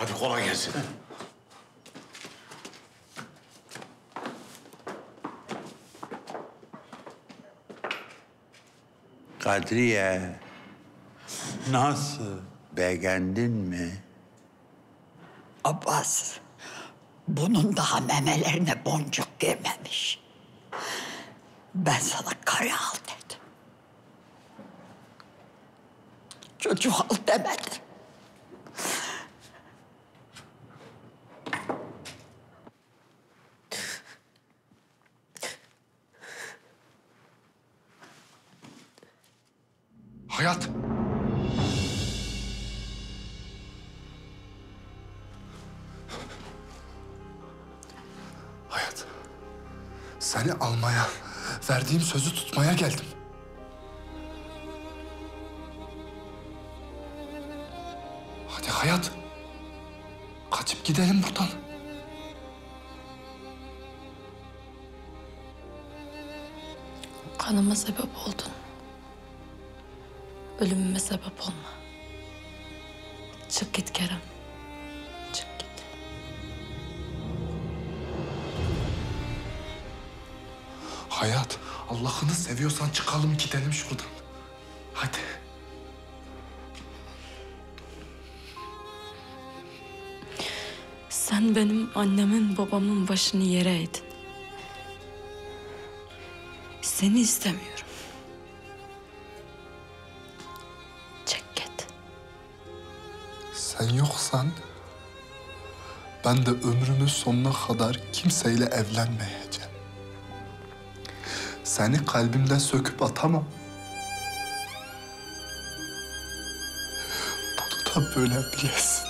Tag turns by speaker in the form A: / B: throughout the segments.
A: Hadi kolay gelsin.
B: Kadriye. Nasıl? Beğendin mi?
C: Abbas, bunun daha memelerine boncuk girmemiş. Ben sana karı al dedim. Çocuk al demedim.
D: Hayat. Hayat. Seni almaya, verdiğim sözü tutmaya geldim. Hadi hayat. Kaçıp gidelim buradan.
E: Kanıma sebep oldun. Ölümüme sebep olma. Çık git Kerem. Çık git.
D: Hayat, Allah'ını seviyorsan çıkalım gidelim şuradan. Hadi.
E: Sen benim annemin babamın başını yere eğdin. Seni istemiyorum.
D: Sen yoksan ben de ömrümün sonuna kadar kimseyle evlenmeyeceğim. Seni kalbimden söküp atamam. Bunu da böyle bilesin.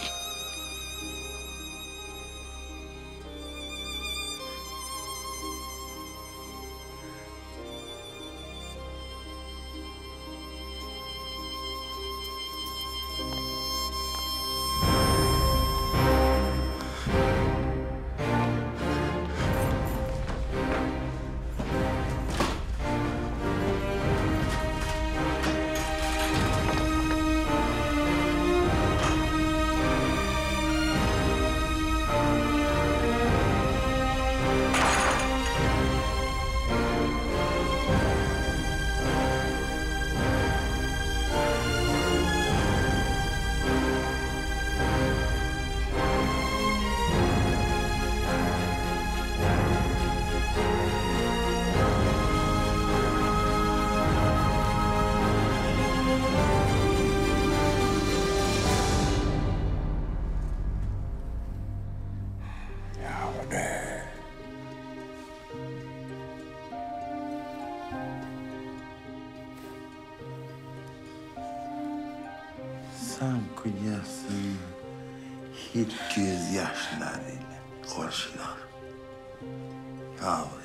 B: İnsan kocası hiç gözyaşlarıyla koşuyor. Yavrum.